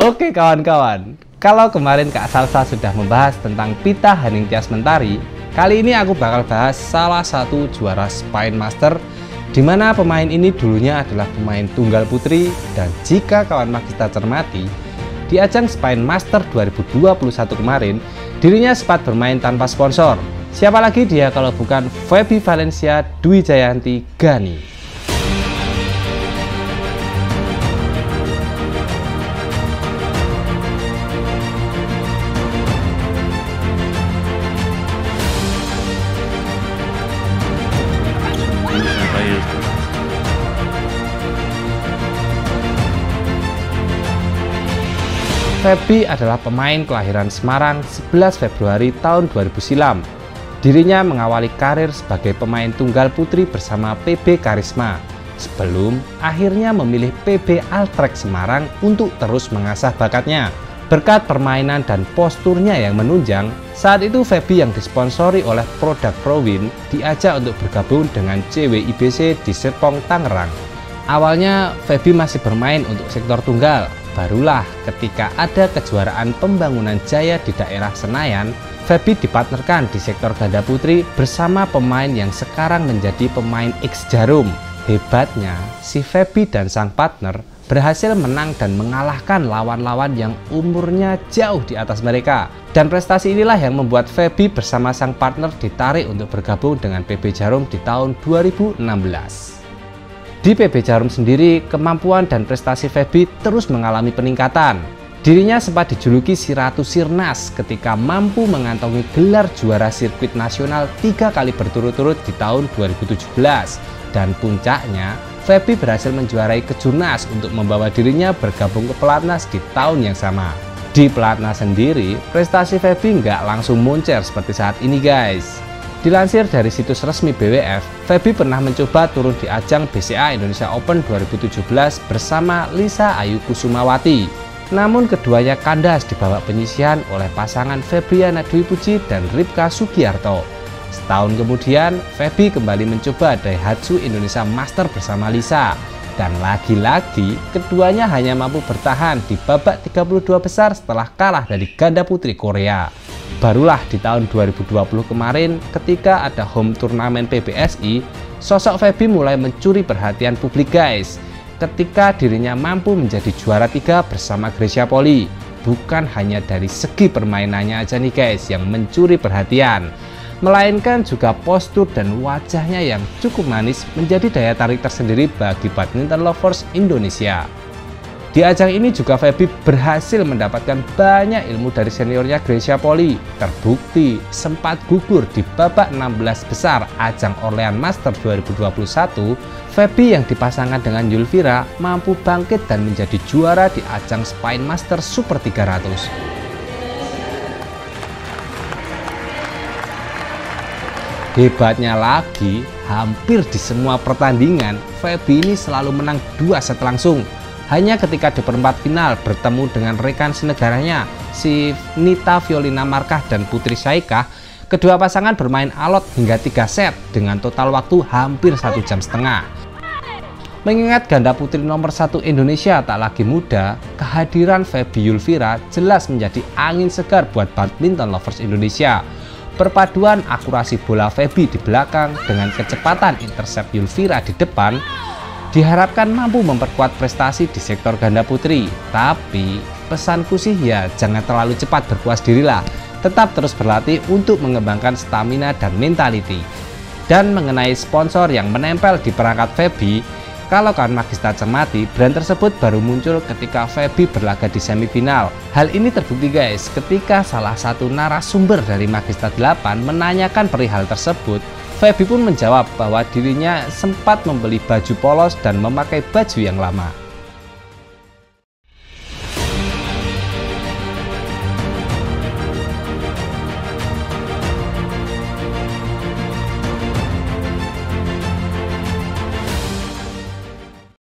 Oke kawan-kawan, kalau kemarin Kak Salsa sudah membahas tentang Pita Haningtyas Mentari, kali ini aku bakal bahas salah satu juara Spine Master di mana pemain ini dulunya adalah pemain tunggal putri dan jika kawan Magista cermati, di ajang Spine Master 2021 kemarin, dirinya sempat bermain tanpa sponsor. Siapa lagi dia kalau bukan Feby Valencia Dwi Jayanti Gani. Feby adalah pemain kelahiran Semarang 11 Februari tahun 2000 silam. Dirinya mengawali karir sebagai pemain tunggal putri bersama PB Karisma sebelum akhirnya memilih PB Altrek Semarang untuk terus mengasah bakatnya. Berkat permainan dan posturnya yang menunjang, saat itu Feby yang disponsori oleh produk Prowin diajak untuk bergabung dengan CWIBC di Serpong, Tangerang. Awalnya Feby masih bermain untuk sektor tunggal, Barulah ketika ada kejuaraan pembangunan jaya di daerah Senayan, Feby dipartnerkan di sektor ganda putri bersama pemain yang sekarang menjadi pemain X Jarum. Hebatnya, si Feby dan sang partner berhasil menang dan mengalahkan lawan-lawan yang umurnya jauh di atas mereka. Dan prestasi inilah yang membuat Feby bersama sang partner ditarik untuk bergabung dengan PB Jarum di tahun 2016. Di PB Jarum sendiri, kemampuan dan prestasi Feby terus mengalami peningkatan. Dirinya sempat dijuluki si Ratu Sirnas ketika mampu mengantongi gelar juara sirkuit nasional tiga kali berturut-turut di tahun 2017. Dan puncaknya, Feby berhasil menjuarai kejurnas untuk membawa dirinya bergabung ke pelatnas di tahun yang sama. Di pelatnas sendiri, prestasi Feby nggak langsung moncer seperti saat ini guys. Dilansir dari situs resmi BWF, Feby pernah mencoba turun di ajang BCA Indonesia Open 2017 bersama Lisa Ayu Kusumawati. Namun keduanya kandas di babak penyisihan oleh pasangan Febriana Dwi Puji dan Ripka Sugiarto. Setahun kemudian, Feby kembali mencoba Daihatsu Indonesia Master bersama Lisa. Dan lagi-lagi, keduanya hanya mampu bertahan di babak 32 besar setelah kalah dari ganda putri Korea. Barulah di tahun 2020 kemarin ketika ada home turnamen PBSI, sosok Feby mulai mencuri perhatian publik guys. Ketika dirinya mampu menjadi juara tiga bersama Grecia Poli. Bukan hanya dari segi permainannya aja nih guys yang mencuri perhatian. Melainkan juga postur dan wajahnya yang cukup manis menjadi daya tarik tersendiri bagi badminton lovers Indonesia. Di ajang ini juga Feby berhasil mendapatkan banyak ilmu dari seniornya Gracia Poli. Terbukti sempat gugur di babak 16 besar ajang Orlean Master 2021, Feby yang dipasangkan dengan Yulvira mampu bangkit dan menjadi juara di ajang Spine Master Super 300. Hebatnya lagi, hampir di semua pertandingan, Feby ini selalu menang dua set langsung hanya ketika di perempat final bertemu dengan rekan senegaranya, si Nita Violina Markah dan Putri Saikah, kedua pasangan bermain alot hingga tiga set dengan total waktu hampir satu jam setengah. Mengingat ganda putri nomor satu Indonesia tak lagi muda, kehadiran Feby Yulvira jelas menjadi angin segar buat badminton lovers Indonesia. Perpaduan akurasi bola Feby di belakang dengan kecepatan intercept Yulvira di depan diharapkan mampu memperkuat prestasi di sektor ganda putri. Tapi pesanku sih ya jangan terlalu cepat berpuas dirilah. Tetap terus berlatih untuk mengembangkan stamina dan mentality. Dan mengenai sponsor yang menempel di perangkat Feby, kalau kan Magista cermati, brand tersebut baru muncul ketika Feby berlaga di semifinal. Hal ini terbukti guys, ketika salah satu narasumber dari Magista 8 menanyakan perihal tersebut, Feby pun menjawab bahwa dirinya sempat membeli baju polos dan memakai baju yang lama.